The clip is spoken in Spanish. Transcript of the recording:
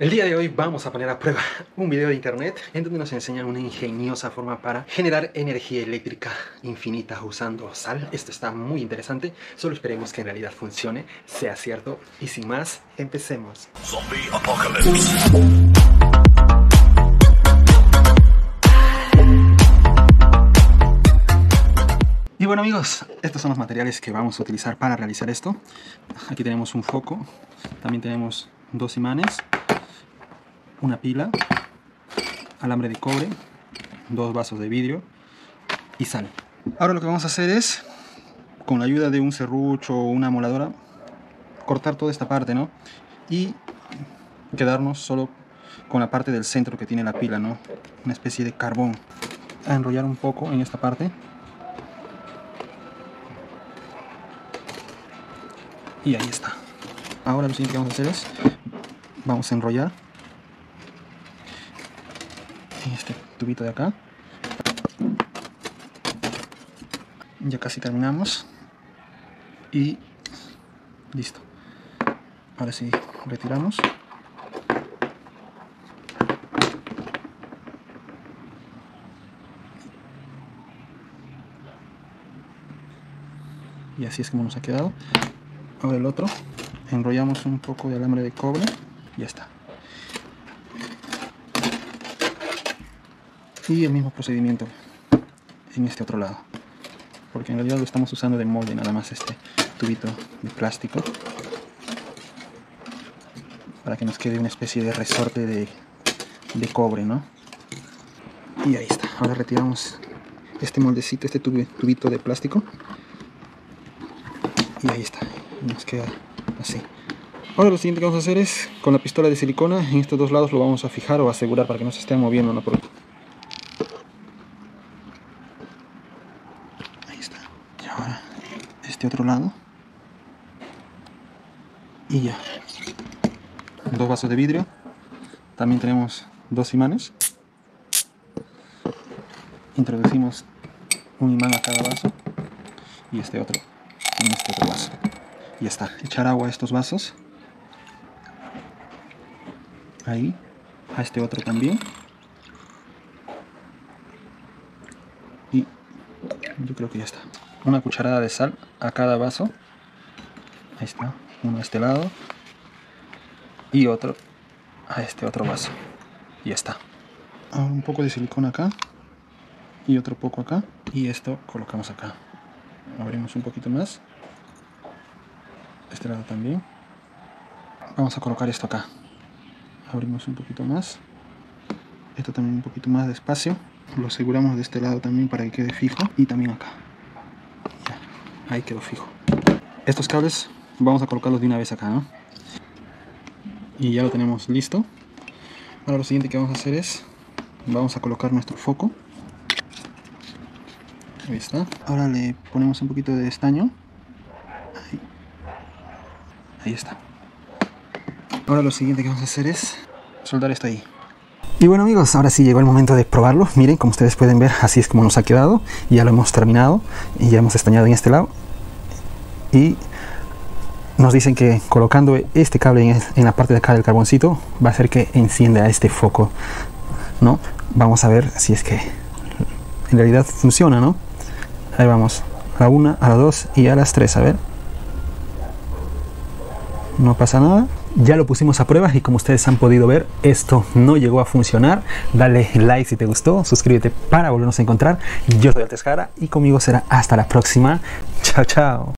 El día de hoy vamos a poner a prueba un video de internet en donde nos enseñan una ingeniosa forma para generar energía eléctrica infinita usando sal. Esto está muy interesante, solo esperemos que en realidad funcione, sea cierto y sin más, empecemos. Zombie apocalypse. Y bueno amigos, estos son los materiales que vamos a utilizar para realizar esto. Aquí tenemos un foco, también tenemos dos imanes, una pila, alambre de cobre, dos vasos de vidrio y sal. Ahora lo que vamos a hacer es, con la ayuda de un serrucho o una moladora, cortar toda esta parte, ¿no? Y quedarnos solo con la parte del centro que tiene la pila, ¿no? Una especie de carbón. A enrollar un poco en esta parte. Y ahí está. Ahora lo siguiente que vamos a hacer es, vamos a enrollar en este tubito de acá. Ya casi terminamos. Y listo. Ahora sí, retiramos. Y así es como nos ha quedado. Ahora el otro. Enrollamos un poco de alambre de cobre. Y ya está. Y el mismo procedimiento en este otro lado. Porque en realidad lo estamos usando de molde nada más este tubito de plástico. Para que nos quede una especie de resorte de, cobre, ¿no? Y ahí está. Ahora retiramos este moldecito, este tubito de plástico. Y ahí está. Nos queda así. Ahora lo siguiente que vamos a hacer es, con la pistola de silicona, en estos dos lados lo vamos a fijar o asegurar para que no se estén moviendo. ¿no? Porque este otro lado. Y ya. Dos vasos de vidrio. También tenemos dos imanes. Introducimos un imán a cada vaso y este otro en este otro vaso. Y ya está. Echar agua a estos vasos. Ahí. A este otro también. Y yo creo que ya está una cucharada de sal a cada vaso. Ahí está, uno a este lado y otro a este otro vaso. Y ya está. Ahora un poco de silicona acá y otro poco acá y esto colocamos acá. Abrimos un poquito más. Este lado también. Vamos a colocar esto acá. Abrimos un poquito más. Esto también un poquito más despacio. Lo aseguramos de este lado también para que quede fijo y también acá ahí quedó fijo. Estos cables vamos a colocarlos de una vez acá y ya lo tenemos listo. Ahora lo siguiente que vamos a hacer es vamos a colocar nuestro foco. Ahí está. Ahora le ponemos un poquito de estaño. Ahí, ahí está. Ahora lo siguiente que vamos a hacer es soldar esto ahí y bueno amigos, ahora sí llegó el momento de probarlo. Miren, como ustedes pueden ver, así es como nos ha quedado. Ya lo hemos terminado y ya hemos estañado en este lado. Y nos dicen que colocando este cable en, la parte de acá del carboncito va a hacer que encienda este foco. ¿no? Vamos a ver si es que en realidad funciona, ¿no? Ahí vamos. A la una, a la dos y a las tres, a ver. No pasa nada ya lo pusimos a prueba y como ustedes han podido ver, esto no llegó a funcionar. Dale like si te gustó, suscríbete para volvernos a encontrar. Yo soy Altescara y conmigo será hasta la próxima. Chao, chao.